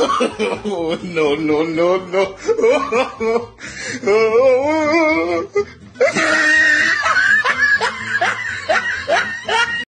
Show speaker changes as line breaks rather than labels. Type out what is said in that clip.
Oh, no, no, no, no. Oh, oh,